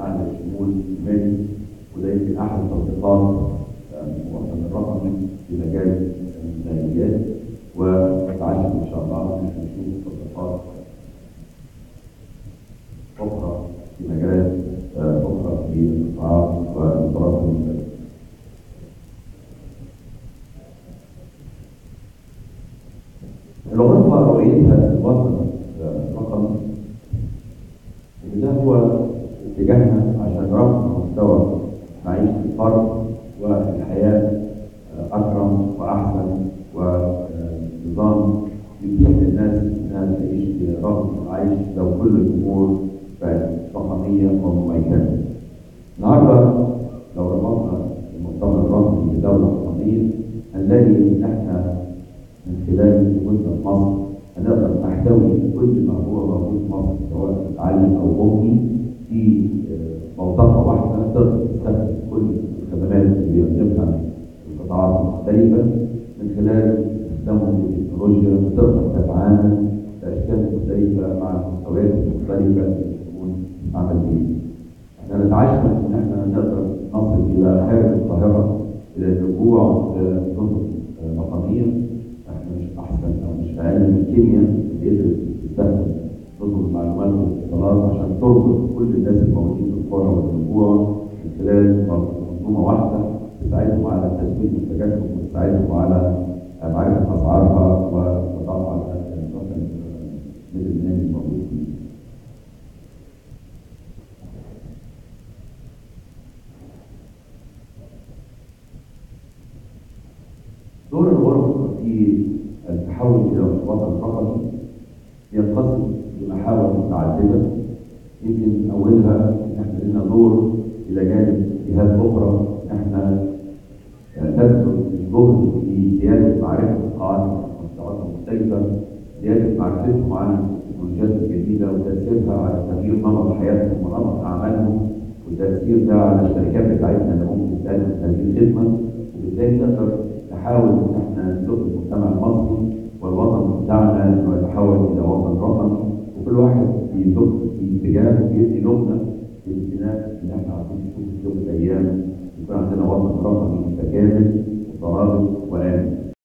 اعلى الشمول المالي وده يمكن احد تطبيقات المواطن الرقمي في مجال الماليات ونتعلم إن شاء الله إحنا نشوف تطبيقات أخرى في مجالات أخرى في القطاعات المختلفة. الغرفه رؤيتها الوطن الرقمي ده هو اتجاهنا عشان رفع مستوى معيشة الفرد والحياة أكرم وأحسن ونظام يتيح للناس إنها تعيش برغم العيش لو كل الأمور بقت رقمية ومميزة. النهارده لو ربطنا المؤتمر الرقمي بدولة رقمية هنلاقي إن إحنا من خلال وجودنا في مصر هنقدر نحتوي كل ما هو موجود في مصر سواء متعلم أو امي في منطقه واحدة تقدر تستخدم كل الخدمات اللي بيقدمها القطاعات المختلفة من خلال استخدامهم للتكنولوجيا وتقدر تتعامل باشكال مختلفة مع المستويات المختلفة اللي تكون عمليه. إحنا نتعشم إن إحنا نقدر نصل إلى خارج القاهرة إلى الرجوع لنظم رقميه إحنا مش أحسن أو مش أقل من كينيا اللي قدرت المعلومات والاتصالات عشان تربط كل الناس الموجودين في القرى والرجوع من خلال منظومه واحدة تساعدهم على تسويق منتجاتهم وتساعدهم على معرفه اسعارها والتعرف على ميدل نيم الموجود فيه. دور الغرف في التحول إلى الوطن الرقمي ينقسم لمحاور متعددة. يمكن أولها إن إحنا لنا دور إلى جانب جهات أخرى. إحنا نبذل الجهد في زيادة معرفة القاعات والمستويات المختلفة زيادة معرفتهم عن التكنولوجيات الجديدة وتأثيرها على تغيير نمط حياتهم ونمط أعمالهم والتاثير ده على الشركات بتاعتنا اللي ممكن تقدم هذه الخدمة. وبالتالي نقدر نحاول إن إحنا نزق المجتمع المصري والوطن بتاعنا إنه يتحول إلى وطن بيزق في اتجاه وبيدي لقمه للبناء اللي إحنا عايزين نشوفه في يوم الأيام يكون عندنا وطن رقمي متكامل مترابط وامن.